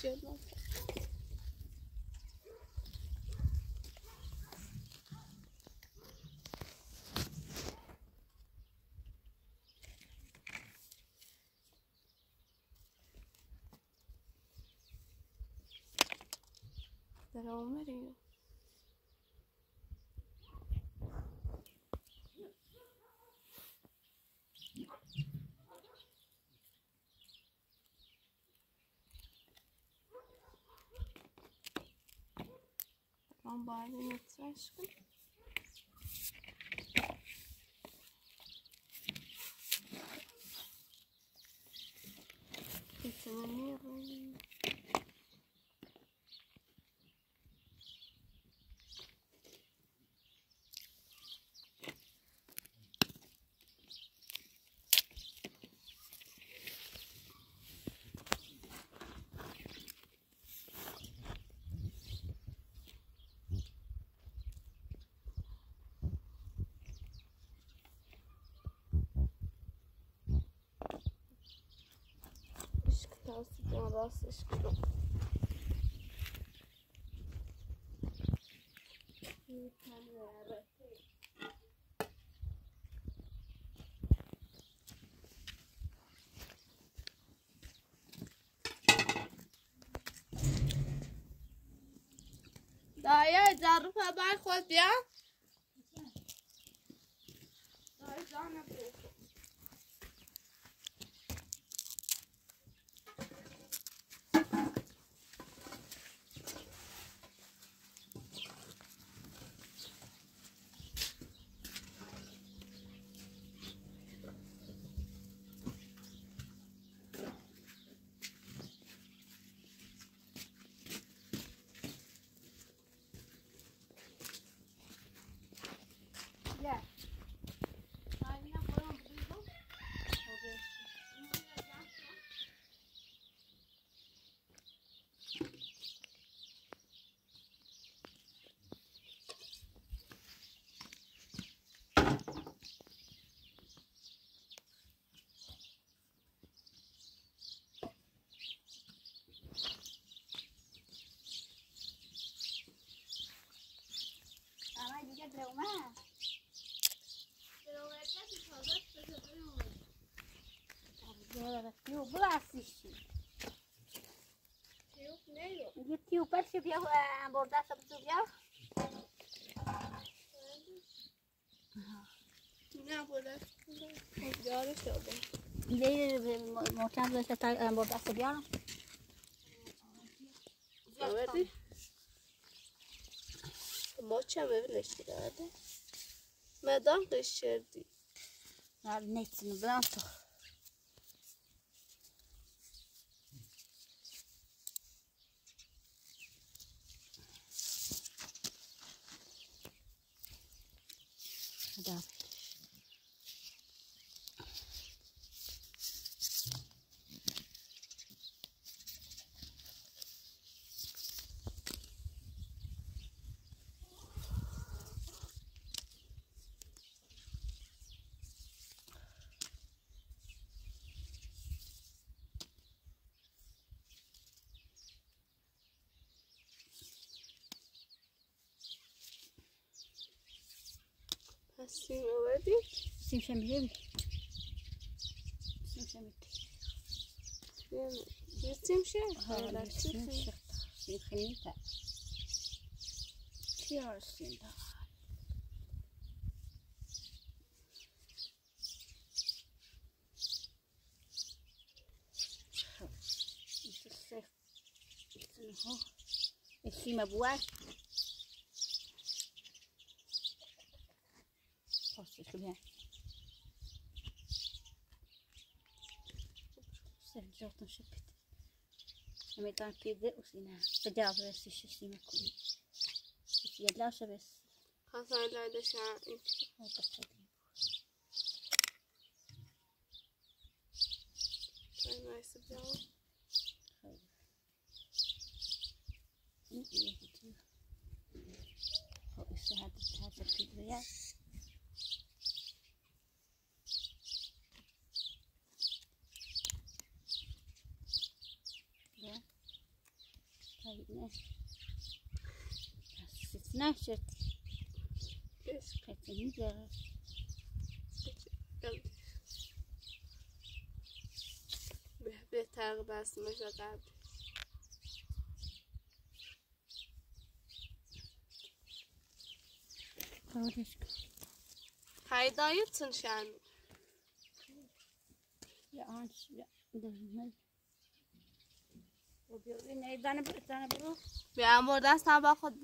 cheio. Era o Maria. I'm buying net aşkım. Arası aşkım. Bir tane beraber. دایه جارو بر خود بیا drama. Agora tio Blasichi. Tio primeiro. E tio Peixe viu a abordar sobre tu viu? Não, abordar. Agora sobre. Vem mostrar se está abordar sobre ela. não boćame, videli što rade. Me dan ga išerdi. Ali neću. سیم شمیدی سیم شمیدی یه سیم شه ها در چی سیم سیم شخص سیم خمیتا کیار سیم دا السيمة بواك خلاص شو بها سهل جوتن شبت أمي كان في ذي وسينا تجاوز بس الشيء ما كوني بس يدلاش بس حسن لاده شا هو تصدق Ay, nice بجاوب هو الشهادة Petini de. Gel. به- بهتر بس مثل قبل Kavruş. پیدایتون شن Ya anç ya. Dönmez. O diyor ne tane bir tane bro. بیان بردن هم با خود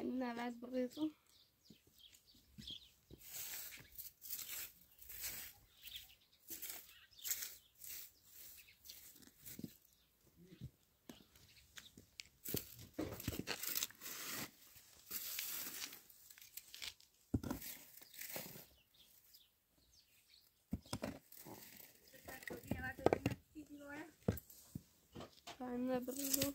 این نوز بریزم Time на бреду.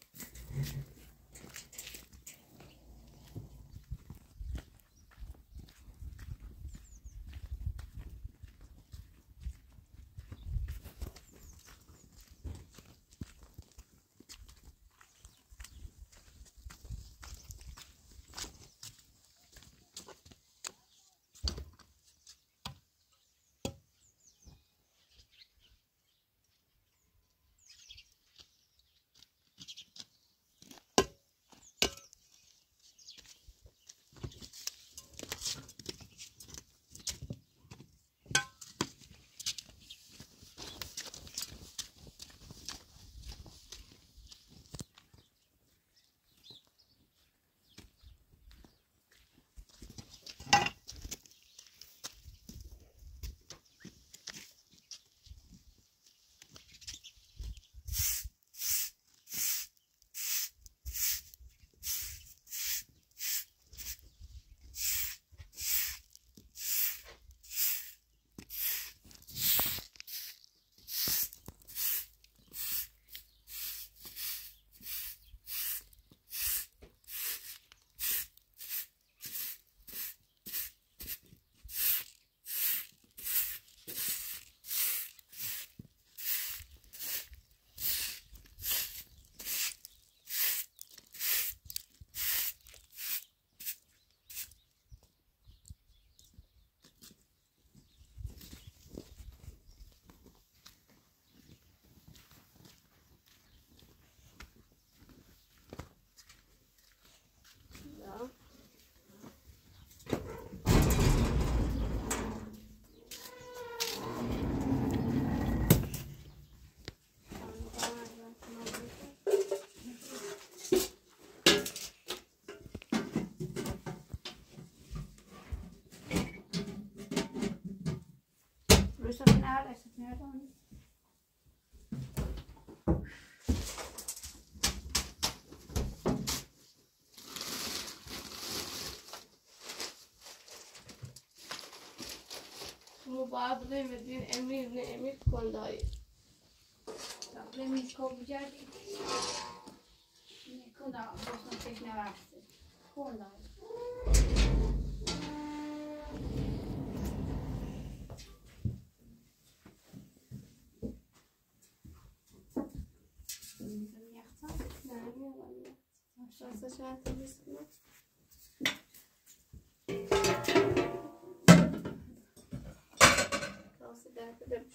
Öyleyse bu neredesin? Nerede onu? Mübadele ve din emrine emir kondayı. Rabbimiz kovacak. Ne kadar dostuna tekne versin. Kondayı.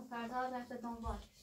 کنم فردا رفته دنبالش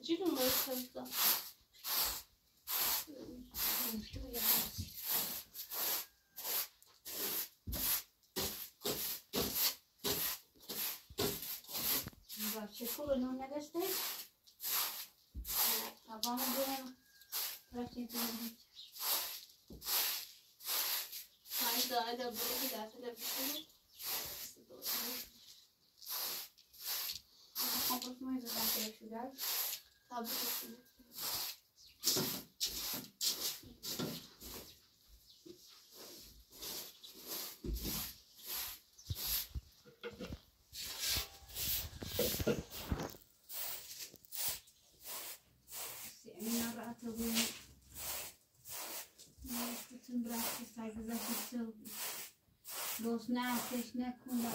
Gdzie numer serca? Zobaczcie, kolor na resztę. A wam byłem praktycznie to Haydi haydi buraya gider. Hele bir şey. Kapatmayız arkadaşlar abi. Dostlar, teşne, kunda.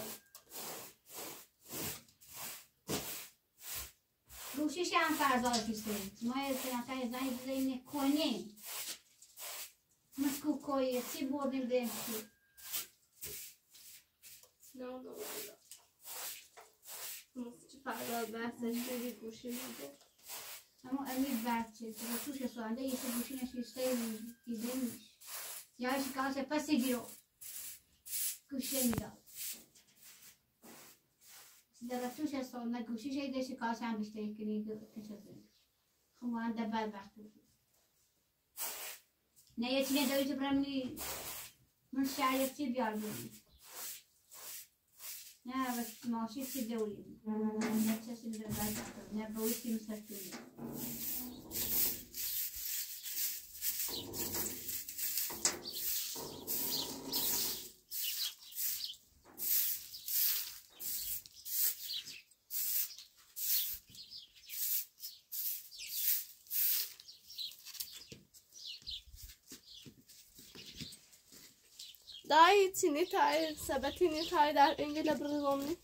आजदेखि मैले चाहिँ काही जाँदै जाने कोने Mas que coi assim boa de dentro. Não, não, não. Não se te paga basta de ter coxinha. se você verçe, tutuşa sualde ise bu şuna şu isteyiz, izlemiş. Ya şu kalsa se ediyor. Kuşa mı در توش سوالده گوشی شده شکاس هم بیشتر کنی کشده خب من دبر وقت نه یه چیزی دوی تو برمونی من شاید چی بیار بودی نه بس ماشی چی دوری نه چیزی در بعد شی نیا از سبب شی در اینجا بریدم نی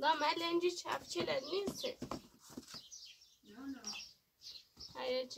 Da melenci çapçılar neyse. Hayır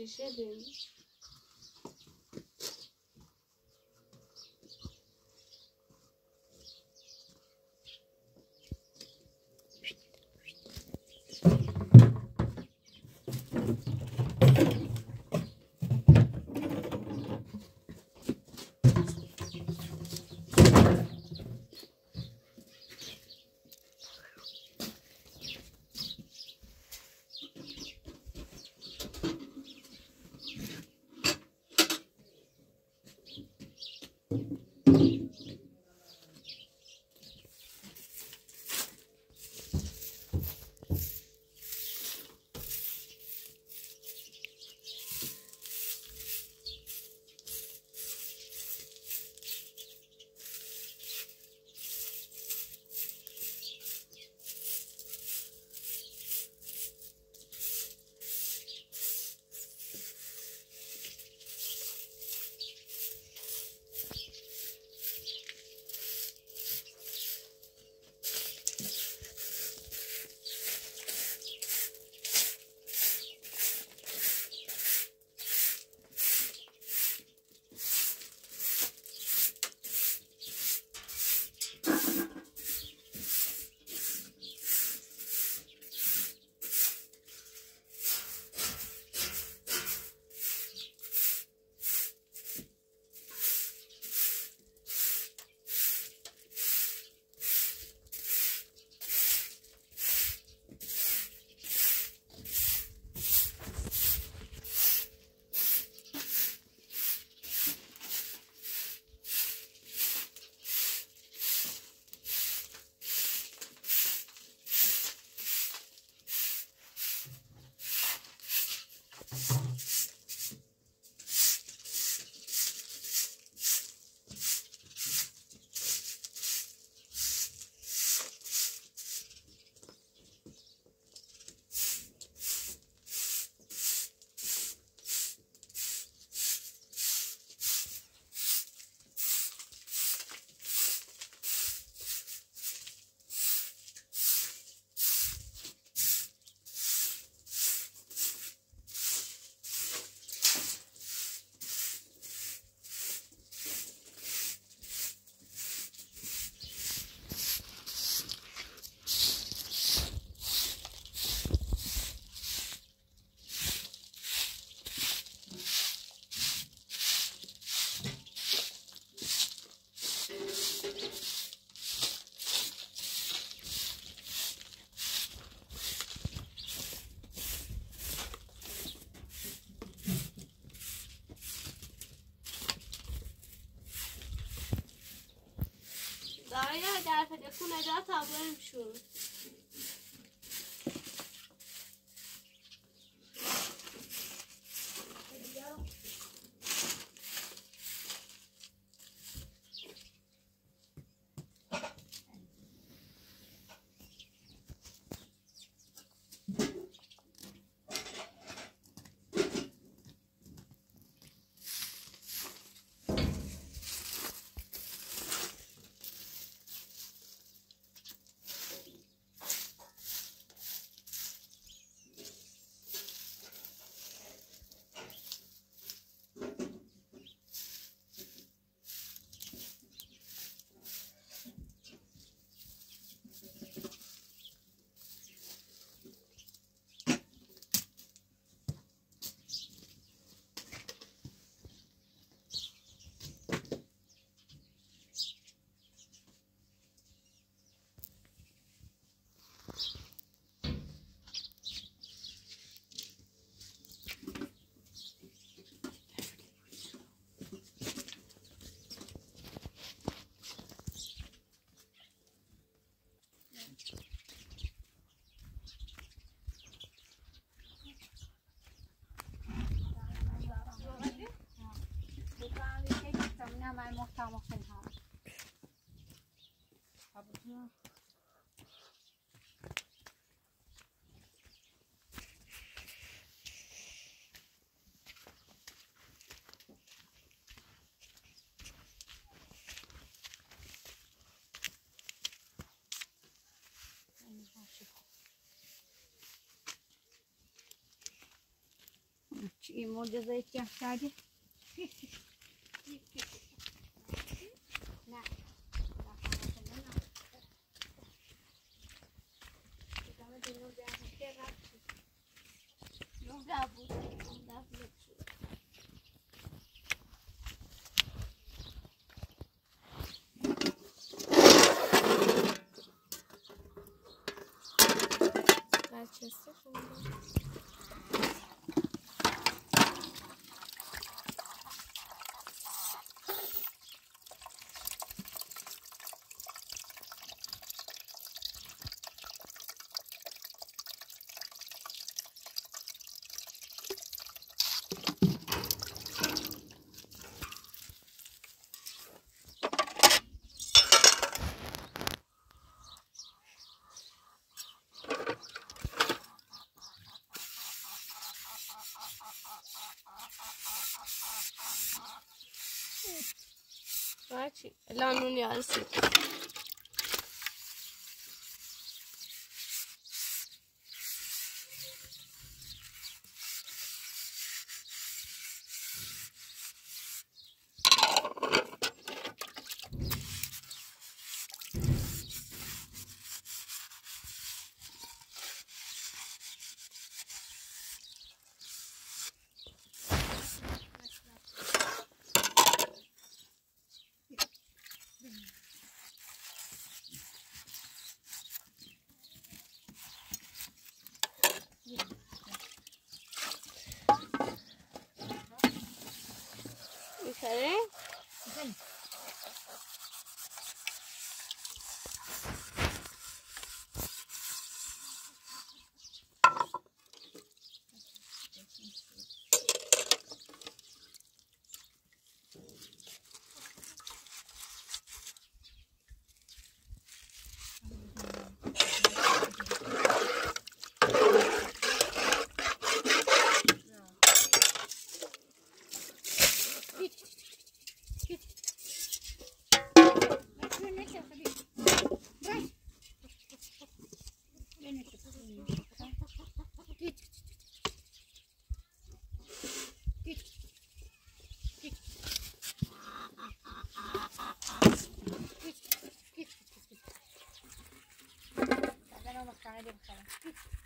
باید در فدکون از طبل هم شروع کنیم. tá com rabo. Rabozinho. E moldes aí que achar Sí, es la manualidad. సరే 厉害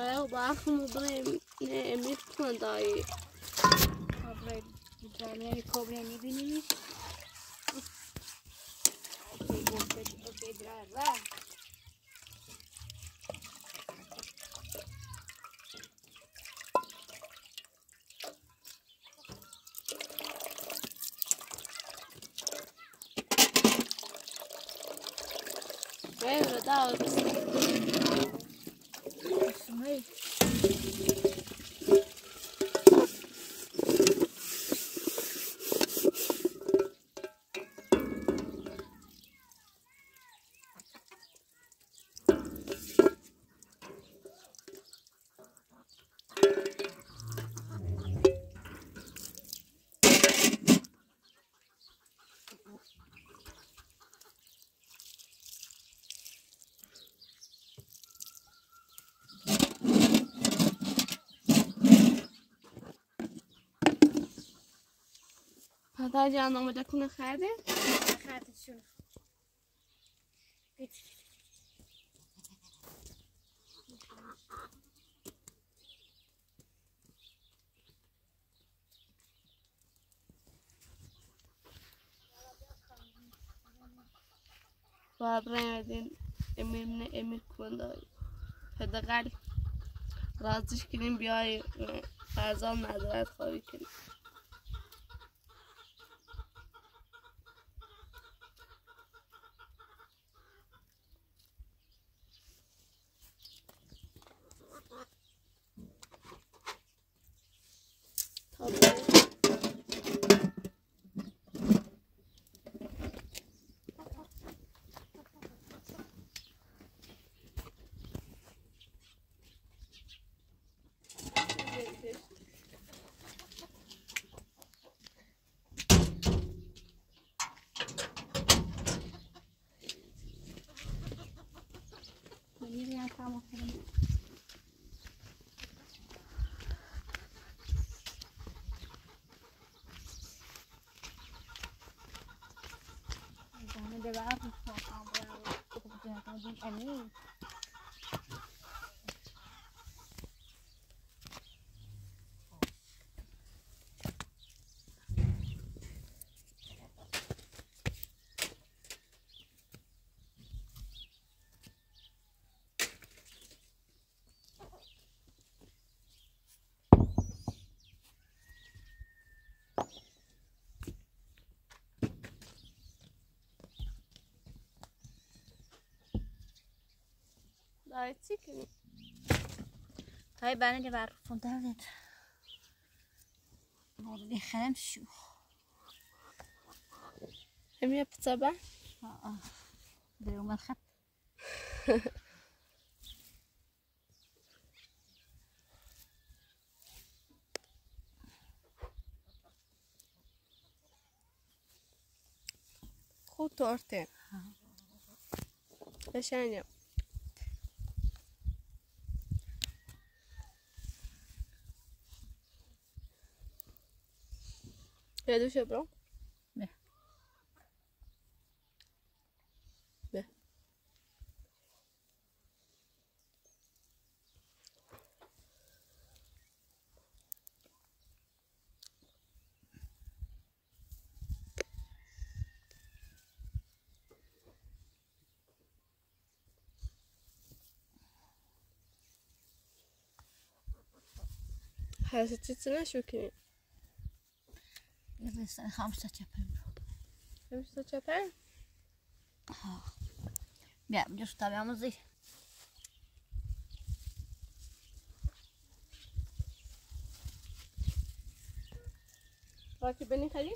É, eu o barco no Emir Kandai. Né, é aí Jamie, cobre, Nibini. Ok, vou pedrar lá. Very good. Bye. پدر جان آماده کنه خرده؟ خاطر شو باید رنگدین امیر نه امیر کندایی پدقل رازش کنیم بیای فرزان نظرت خواهی کنیم eu, eu, eu, eu, eu, aku, kamu yang cukup jangan kamu ini. داری چی کنیم؟ طيب بقى نجي بقى الفندق ما بيخدم شو همین پتابه؟ اه اه ده يوم الخط خود تورته قشنگه Skal du kjøpe den? Nei. Nei. Her sitter det sånn er نشو کنی لبستان خمسة چپل؟ نمیشه چپن بیا بجوش طبیعمو زیر راکی بنی خریم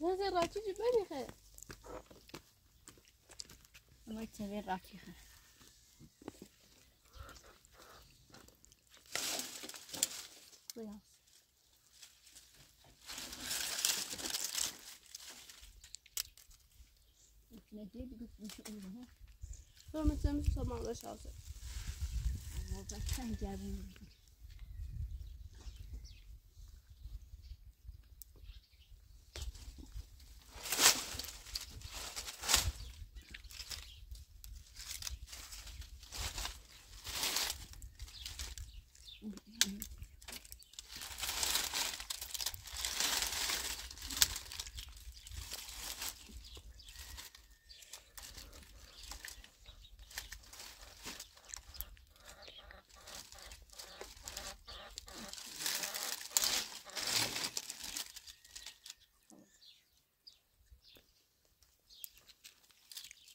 نه راکی جی بنی خریم اما تبیر راکی tatlı yaz. Ne diye bir gitmiş şey uyumu. Sonra mesela sabahla çalacak. Ama sen gelmiyorsun.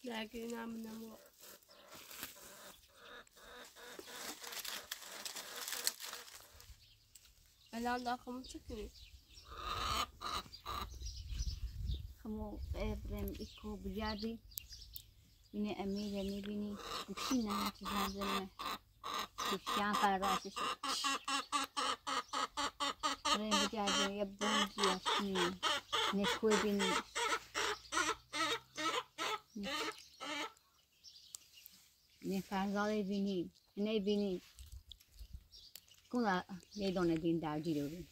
لاگین امن نمو هلاند اخمو چكيري خمو ابرم ایکو بيادي مين امي يا ني بيني کچي نه چنزل نه چي كان راشي ترين دي اجي يابون دي اسني ني کوي بيني فرزاد بینی نه بینی کنا یه دونه دین در دیرو بینی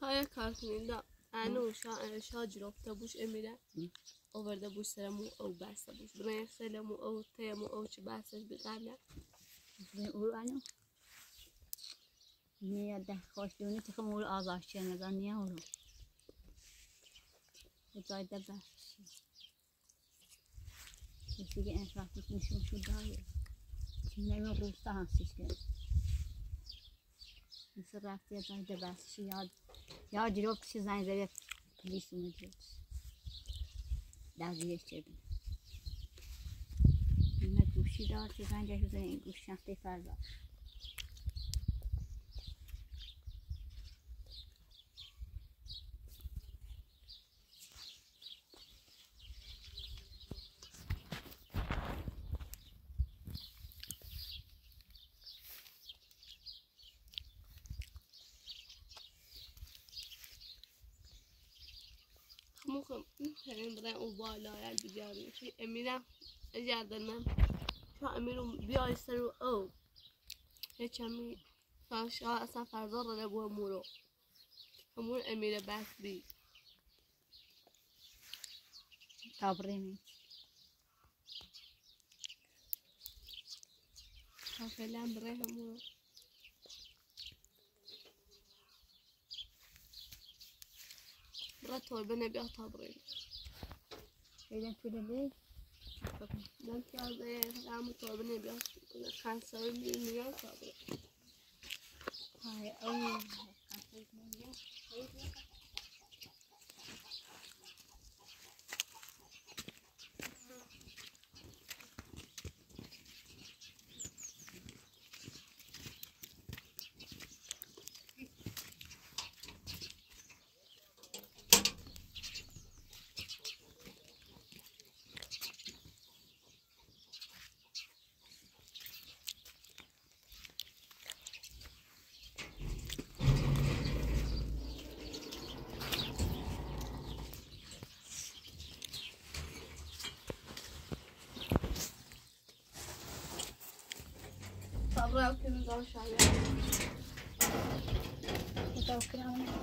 های کار دا انو شا شا جرفته بوش امیره. ام. آورده بوش سرمو او بسته بوش. برای سلمو او تیمو او چه بستش بقرنه اول ano niye de hoş diyor ki kamu az aşağı neden niye olur bu da da ben Kesin ki en farklı şu daha iyi. Ne mi ruhsa hansız ki? Nasıl rafti ya da da ben ya ya cevap kişi zan zeve polis mi diyor. Daha diye çevirdim. Ne guşi dار که زنگ بزنین گوش شخصی فردا این برای او بالا یل بیاری چی امیره اجازه من. شا امیرو بیای سر او. یه کمی شا اصلا فردا رو نبوه مورو همون امیره بس بی تابرینی تا فعلا برای همون. برای تربه نبیا تا برای ایدن تو دلی من که از همون تربه نبیا خنسایی میرین تا برای های او مرة I'll o que Without ground.